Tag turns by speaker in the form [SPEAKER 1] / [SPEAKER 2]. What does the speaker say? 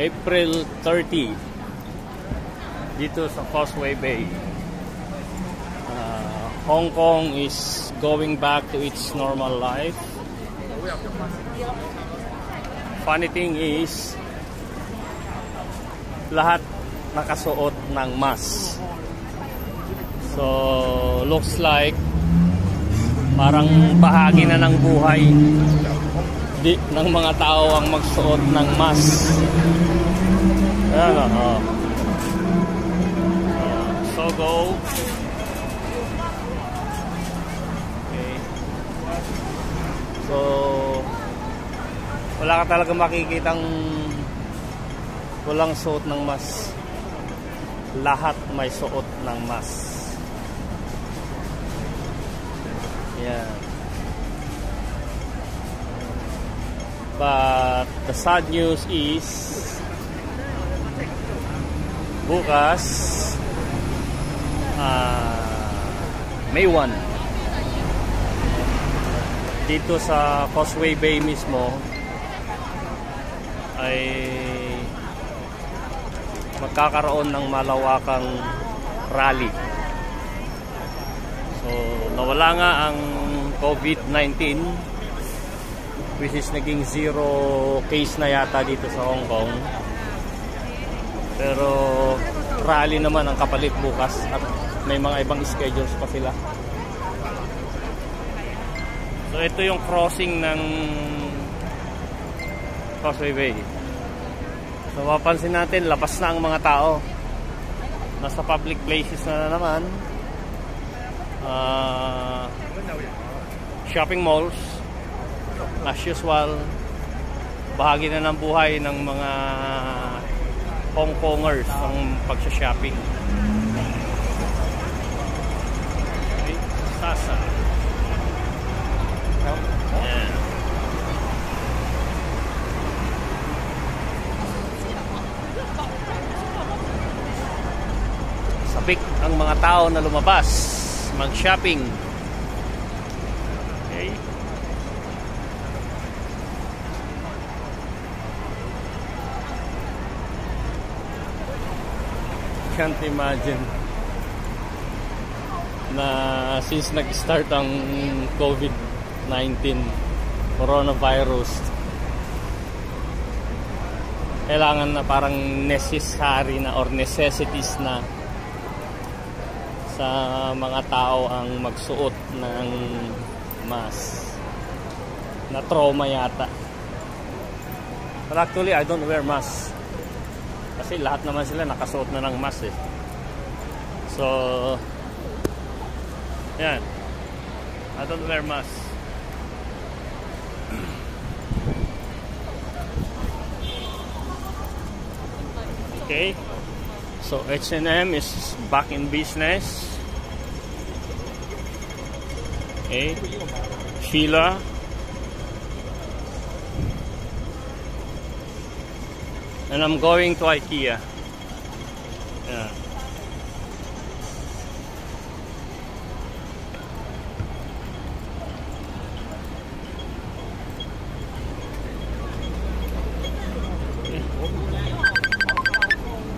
[SPEAKER 1] April 30 dito sa Causeway Bay. Uh, Hong Kong is going back to its normal life. Funny thing is lahat nakasuot ng mask. So, looks like parang bahagi na ng buhay di, ng mga tao ang magsuot ng mask. Ayan o. Oh. So go. Okay. So, wala ka talaga makikitang walang suot ng mask. Lahat may suot ng mask. Yeah. But the sad news is bukas uh, May 1 dito sa Causeway Bay mismo ay magkakaroon ng malawakang rally. So nawala nga ang COVID-19 which is naging zero case na yata dito sa Hong Kong. Pero rally naman ang kapalit bukas at may mga ibang schedules pa sila. So ito yung crossing ng Causeway Bay. So mapansin natin labas na ang mga tao. Nasa public places na naman. Uh, shopping malls as usual bahagi na ng buhay ng mga Hong Kongers ang pagsha-shopping okay. Sasa yeah. sabik ang mga tao na lumabas mag-shopping can't imagine na since nag-start ang COVID-19 coronavirus kailangan na parang necessary na or necessities na sa mga tao ang magsuot ng mask na trauma yata. But actually I don't wear mask kasi lahat naman sila nakasuot na ng mask eh. So, yan. I don't wear mask. Okay. So, H&M is back in business. Okay. Sheila and I'm going to IKEA. Yeah.